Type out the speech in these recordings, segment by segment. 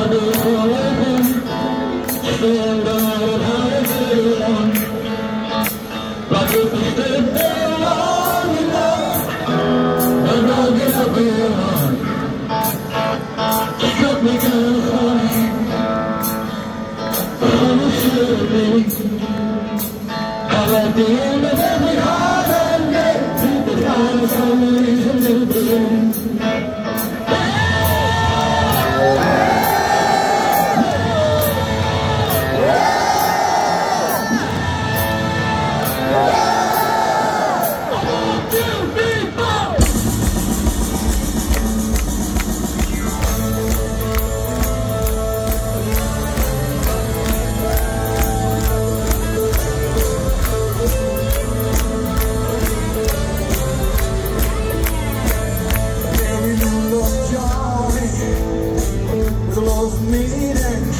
Oh,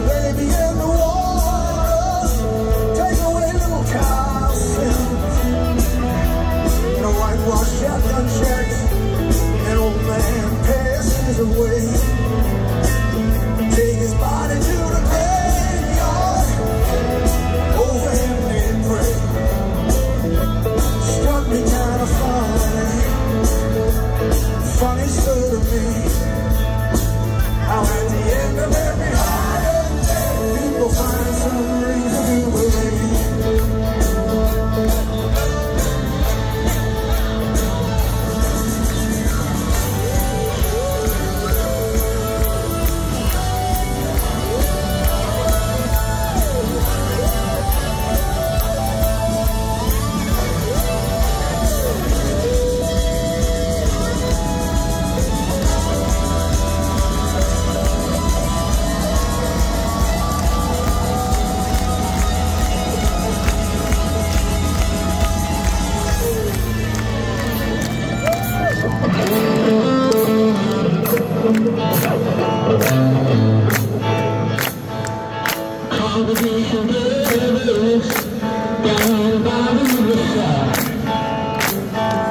really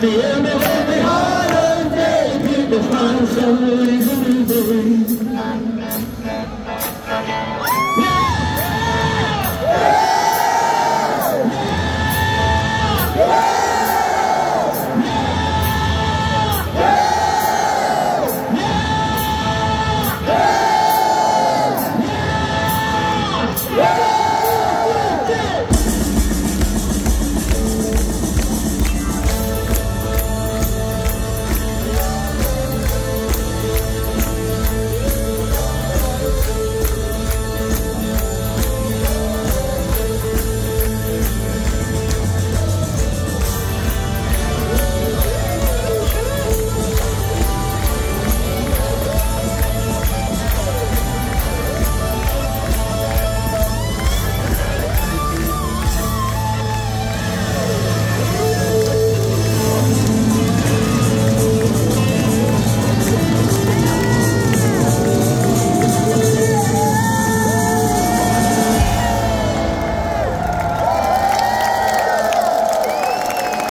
Thank you.